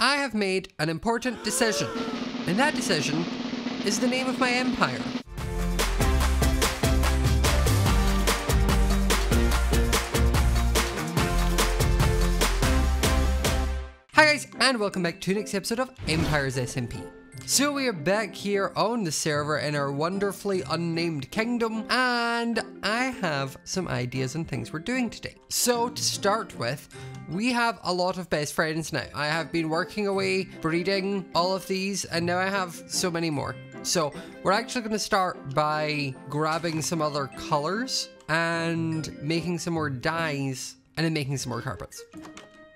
I have made an important decision. And that decision is the name of my empire. Hi guys, and welcome back to the next episode of Empires SMP. So we are back here on the server in our wonderfully unnamed kingdom, and I have some ideas and things we're doing today. So to start with, we have a lot of best friends now. I have been working away, breeding all of these, and now I have so many more. So we're actually going to start by grabbing some other colors and making some more dyes, and then making some more carpets.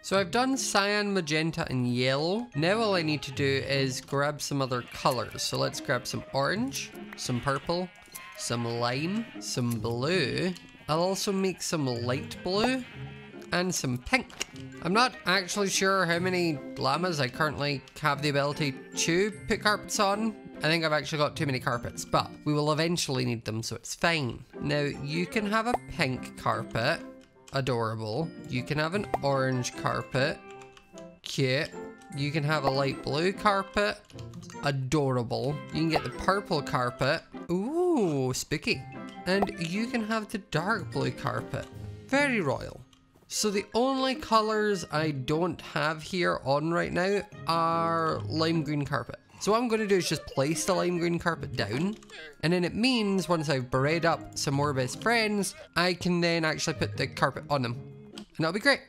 So I've done cyan, magenta, and yellow. Now all I need to do is grab some other colors. So let's grab some orange, some purple, some lime, some blue. I'll also make some light blue and some pink. I'm not actually sure how many llamas I currently have the ability to put carpets on. I think I've actually got too many carpets, but we will eventually need them, so it's fine. Now, you can have a pink carpet adorable. You can have an orange carpet, cute. You can have a light blue carpet, adorable. You can get the purple carpet, ooh, spooky. And you can have the dark blue carpet, very royal. So the only colors I don't have here on right now are lime green carpet. So what I'm going to do is just place the lime green carpet down. And then it means once I've bred up some more best friends, I can then actually put the carpet on them. And that'll be great.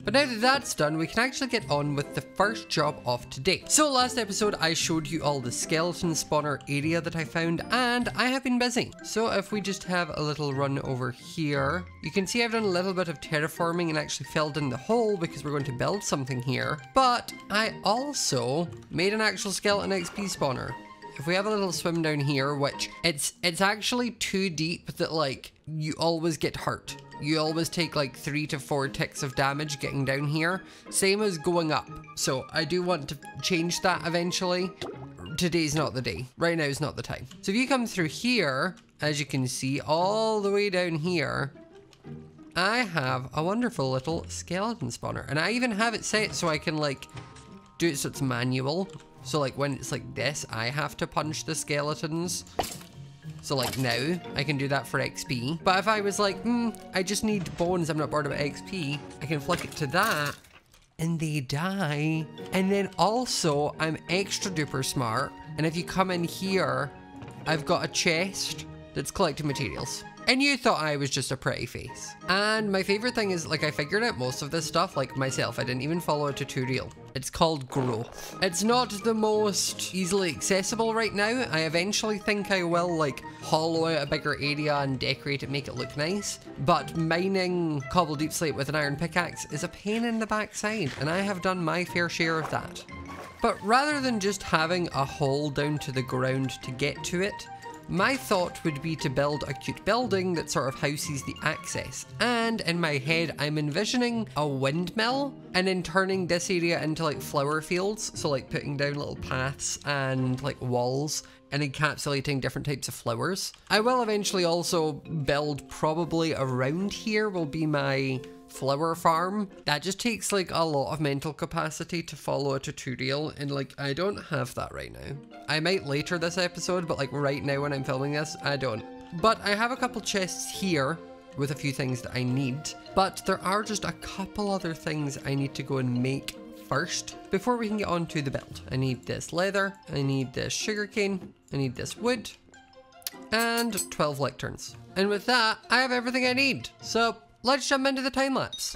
But now that that's done, we can actually get on with the first job of today. So last episode, I showed you all the skeleton spawner area that I found, and I have been busy. So if we just have a little run over here, you can see I've done a little bit of terraforming and actually filled in the hole because we're going to build something here. But I also made an actual skeleton XP spawner. If we have a little swim down here, which it's it's actually too deep that like you always get hurt. You always take like three to four ticks of damage getting down here. Same as going up. So I do want to change that eventually. Today's not the day. Right now is not the time. So if you come through here, as you can see, all the way down here, I have a wonderful little skeleton spawner. And I even have it set so I can like do it so it's manual. So like when it's like this, I have to punch the skeletons. So like now, I can do that for XP. But if I was like, hmm, I just need bones, I'm not bored about XP, I can flick it to that, and they die. And then also, I'm extra duper smart, and if you come in here, I've got a chest that's collecting materials. And you thought I was just a pretty face. And my favorite thing is, like, I figured out most of this stuff, like, myself. I didn't even follow a tutorial. It's called growth. It's not the most easily accessible right now. I eventually think I will, like, hollow out a bigger area and decorate it, make it look nice. But mining cobble deep slate with an iron pickaxe is a pain in the backside, and I have done my fair share of that. But rather than just having a hole down to the ground to get to it, my thought would be to build a cute building that sort of houses the access. And in my head, I'm envisioning a windmill and then turning this area into like flower fields. So like putting down little paths and like walls and encapsulating different types of flowers. I will eventually also build probably around here will be my flower farm. That just takes like a lot of mental capacity to follow a tutorial and like I don't have that right now. I might later this episode, but like right now when I'm filming this, I don't. But I have a couple chests here with a few things that I need, but there are just a couple other things I need to go and make first before we can get on to the build. I need this leather, I need this sugarcane, I need this wood, and 12 lecterns. And with that, I have everything I need. So let's jump into the time lapse.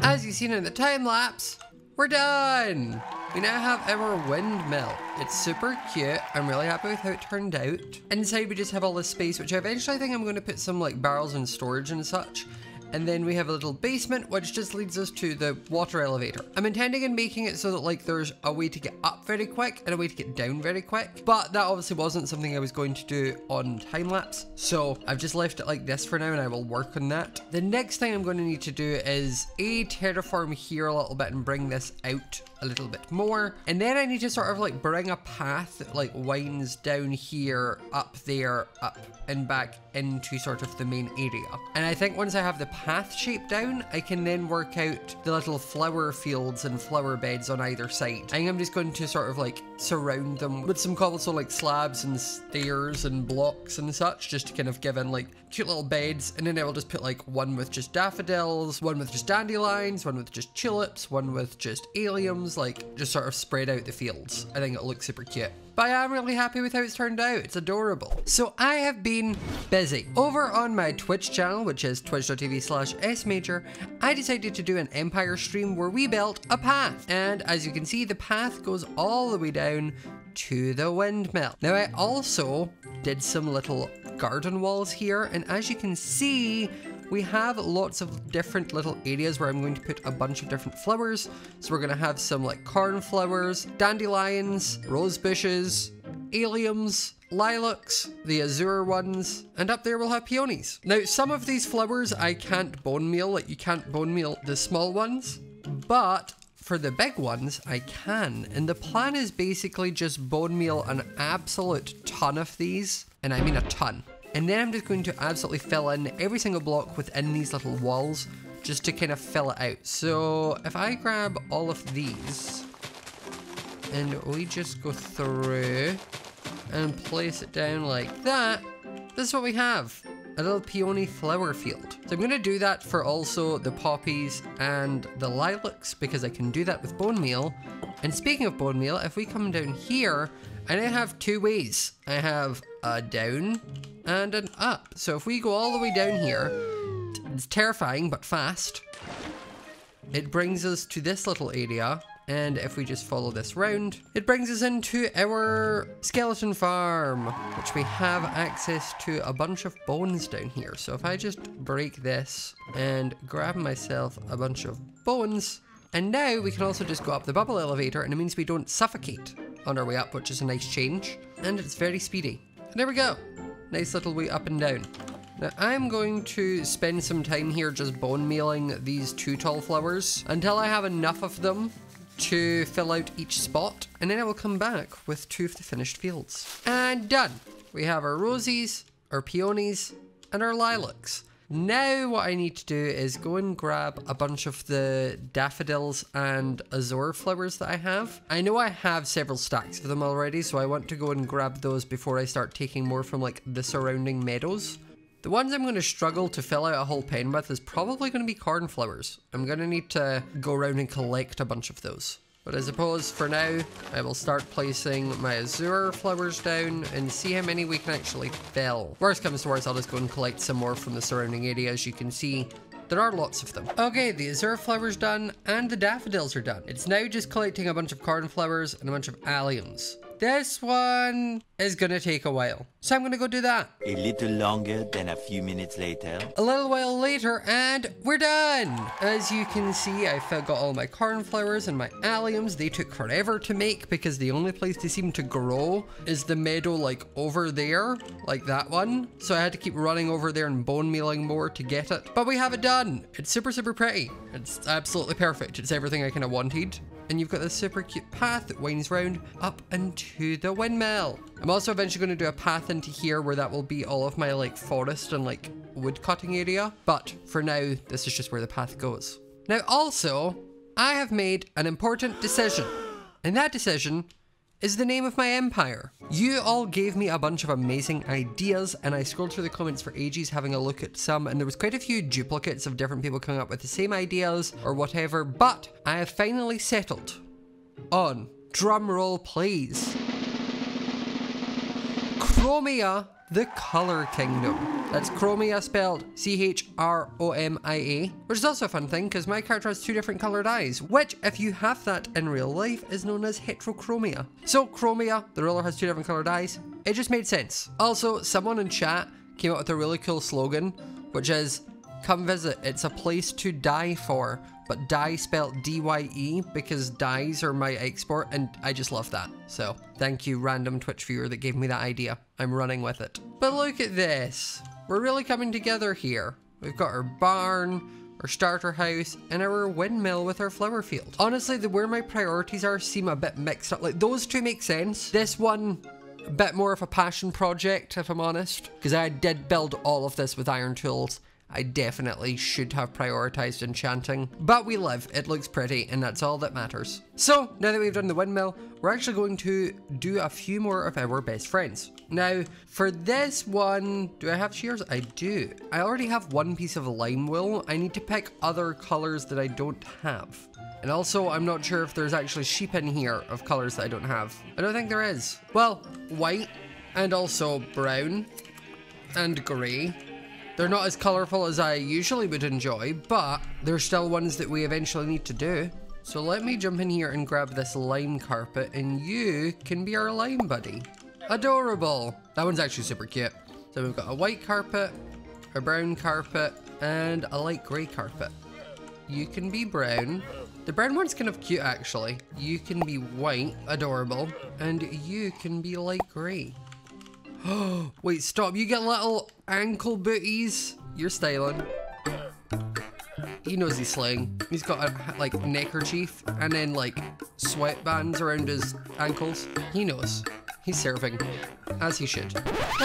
As you've seen in the time lapse, we're done. We now have our windmill. It's super cute. I'm really happy with how it turned out. Inside we just have all this space, which I eventually think I'm going to put some like barrels and storage and such. And then we have a little basement, which just leads us to the water elevator. I'm intending on making it so that like there's a way to get up very quick and a way to get down very quick, but that obviously wasn't something I was going to do on time lapse. So I've just left it like this for now and I will work on that. The next thing I'm going to need to do is a terraform here a little bit and bring this out a little bit more. And then I need to sort of like bring a path that like winds down here, up there, up and back into sort of the main area. And I think once I have the path shaped down, I can then work out the little flower fields and flower beds on either side. I think I'm just going to sort of like surround them with some cobblestone like slabs and stairs and blocks and such, just to kind of give in like cute little beds. And then I will just put like one with just daffodils, one with just dandelions, one with just tulips, one with just alliums, like just sort of spread out the fields. I think it looks super cute but I am really happy with how it's turned out. It's adorable. So I have been busy. Over on my Twitch channel, which is twitch.tv slash smajor, I decided to do an Empire stream where we built a path. And as you can see, the path goes all the way down to the windmill. Now I also did some little garden walls here, and as you can see, we have lots of different little areas where I'm going to put a bunch of different flowers. So we're going to have some like cornflowers, dandelions, rose bushes, alliums, lilacs, the azure ones, and up there we'll have peonies. Now, some of these flowers I can't bone meal, like you can't bone meal the small ones, but for the big ones, I can. And the plan is basically just bone meal an absolute ton of these, and I mean a ton. And then I'm just going to absolutely fill in every single block within these little walls just to kind of fill it out. So if I grab all of these and we just go through and place it down like that, this is what we have. A little peony flower field. So I'm going to do that for also the poppies and the lilacs because I can do that with bone meal. And speaking of bone meal, if we come down here, I now have two ways. I have a down and an up. So if we go all the way down here, it's terrifying but fast. It brings us to this little area. And if we just follow this round, it brings us into our skeleton farm, which we have access to a bunch of bones down here. So if I just break this and grab myself a bunch of bones, and now we can also just go up the bubble elevator and it means we don't suffocate on our way up, which is a nice change. And it's very speedy. There we go. Nice little way up and down. Now I'm going to spend some time here just bone mealing these two tall flowers until I have enough of them to fill out each spot and then I will come back with two of the finished fields. And done! We have our rosies, our peonies, and our lilacs. Now what I need to do is go and grab a bunch of the daffodils and azure flowers that I have. I know I have several stacks of them already, so I want to go and grab those before I start taking more from like the surrounding meadows. The ones I'm going to struggle to fill out a whole pen with is probably going to be cornflowers. I'm going to need to go around and collect a bunch of those. But I suppose for now, I will start placing my azure flowers down and see how many we can actually fill. Worst comes to worst, I'll just go and collect some more from the surrounding area. As you can see, there are lots of them. Okay, the azure flowers done and the daffodils are done. It's now just collecting a bunch of cornflowers and a bunch of alliums. This one is gonna take a while. So I'm gonna go do that. A little longer than a few minutes later. A little while later and we're done. As you can see, I got all my cornflowers and my alliums. They took forever to make because the only place they seem to grow is the meadow like over there, like that one. So I had to keep running over there and bone mealing more to get it. But we have it done. It's super, super pretty. It's absolutely perfect. It's everything I kind of wanted and you've got this super cute path that winds round up into the windmill. I'm also eventually going to do a path into here where that will be all of my like forest and like wood cutting area. But for now, this is just where the path goes. Now also, I have made an important decision. And that decision is the name of my empire. You all gave me a bunch of amazing ideas and I scrolled through the comments for ages having a look at some and there was quite a few duplicates of different people coming up with the same ideas or whatever, but I have finally settled on, drum roll please, Chromia the Color Kingdom. That's Chromia spelled C-H-R-O-M-I-A, which is also a fun thing because my character has two different colored eyes, which if you have that in real life is known as heterochromia. So Chromia, the ruler has two different colored eyes. It just made sense. Also, someone in chat came up with a really cool slogan, which is come visit. It's a place to die for. But die spelled D-Y-E because dies are my export and I just love that. So thank you random Twitch viewer that gave me that idea. I'm running with it. But look at this. We're really coming together here. We've got our barn, our starter house, and our windmill with our flower field. Honestly, the where my priorities are seem a bit mixed up. Like those two make sense. This one a bit more of a passion project, if I'm honest, because I did build all of this with iron tools I definitely should have prioritized enchanting. But we live, it looks pretty, and that's all that matters. So, now that we've done the windmill, we're actually going to do a few more of our best friends. Now, for this one, do I have shears? I do. I already have one piece of lime wool. I need to pick other colors that I don't have. And also, I'm not sure if there's actually sheep in here of colors that I don't have. I don't think there is. Well, white, and also brown, and grey, they're not as colourful as I usually would enjoy, but they're still ones that we eventually need to do. So let me jump in here and grab this lime carpet and you can be our lime buddy. Adorable. That one's actually super cute. So we've got a white carpet, a brown carpet, and a light grey carpet. You can be brown. The brown one's kind of cute actually. You can be white, adorable, and you can be light grey. Oh, wait, stop. You get little ankle booties. You're styling. He knows he's slaying. He's got a, like, neckerchief and then, like, sweatbands around his ankles. He knows. He's serving. As he should.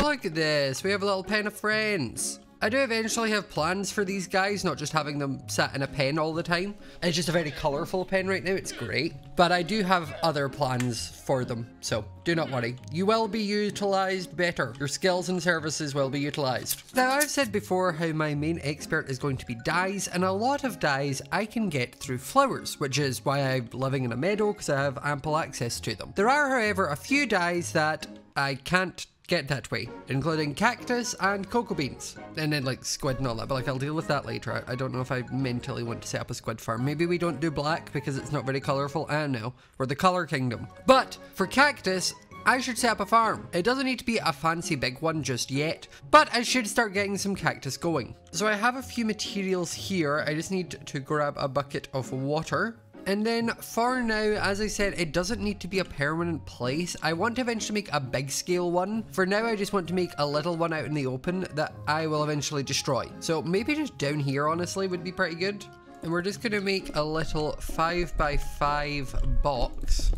look at this. We have a little pen of friends. I do eventually have plans for these guys, not just having them sat in a pen all the time. It's just a very colourful pen right now, it's great. But I do have other plans for them, so do not worry. You will be utilised better. Your skills and services will be utilised. Now, I've said before how my main expert is going to be dyes, and a lot of dyes I can get through flowers, which is why I'm living in a meadow, because I have ample access to them. There are, however, a few dyes that I can't get that way, including cactus and cocoa beans. And then like squid and all that, but like I'll deal with that later. I, I don't know if I mentally want to set up a squid farm. Maybe we don't do black because it's not very colorful. I know. We're the color kingdom. But for cactus, I should set up a farm. It doesn't need to be a fancy big one just yet, but I should start getting some cactus going. So I have a few materials here. I just need to grab a bucket of water and then for now, as I said, it doesn't need to be a permanent place. I want to eventually make a big scale one. For now, I just want to make a little one out in the open that I will eventually destroy. So maybe just down here, honestly, would be pretty good. And we're just gonna make a little five by five box.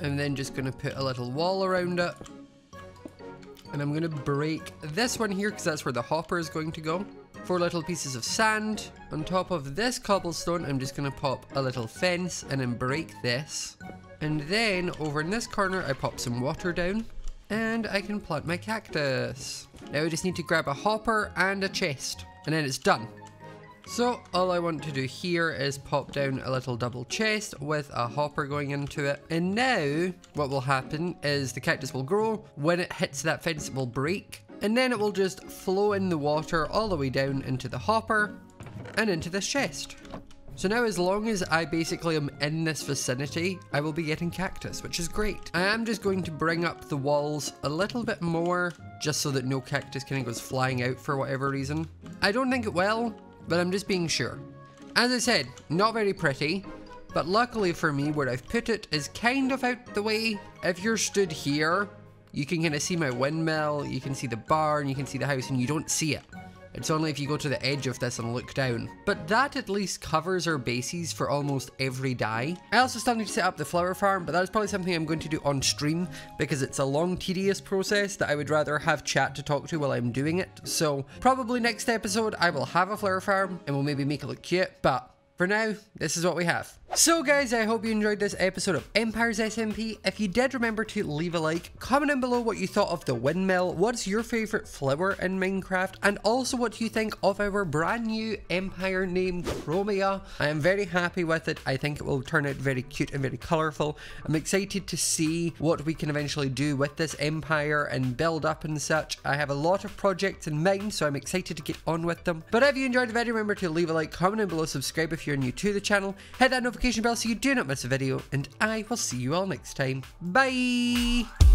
And then just gonna put a little wall around it. And I'm gonna break this one here because that's where the hopper is going to go four little pieces of sand. On top of this cobblestone, I'm just gonna pop a little fence and then break this. And then over in this corner, I pop some water down and I can plant my cactus. Now I just need to grab a hopper and a chest and then it's done. So all I want to do here is pop down a little double chest with a hopper going into it. And now what will happen is the cactus will grow. When it hits that fence, it will break and then it will just flow in the water all the way down into the hopper and into this chest. So now as long as I basically am in this vicinity, I will be getting cactus, which is great. I am just going to bring up the walls a little bit more, just so that no cactus kind of goes flying out for whatever reason. I don't think it will, but I'm just being sure. As I said, not very pretty, but luckily for me, where I've put it is kind of out the way. If you're stood here, you can kind of see my windmill, you can see the barn, you can see the house, and you don't see it. It's only if you go to the edge of this and look down. But that at least covers our bases for almost every dye. I also still need to set up the flower farm, but that's probably something I'm going to do on stream because it's a long, tedious process that I would rather have chat to talk to while I'm doing it. So probably next episode I will have a flower farm and we'll maybe make it look cute, but for now, this is what we have. So guys, I hope you enjoyed this episode of Empires SMP. If you did, remember to leave a like, comment down below what you thought of the windmill, what's your favourite flower in Minecraft, and also what do you think of our brand new empire named Chromia. I am very happy with it. I think it will turn out very cute and very colourful. I'm excited to see what we can eventually do with this empire and build up and such. I have a lot of projects in mind, so I'm excited to get on with them. But if you enjoyed the video, remember to leave a like, comment down below, subscribe if you're new to the channel, hit that notification notification bell so you do not miss a video, and I will see you all next time. Bye!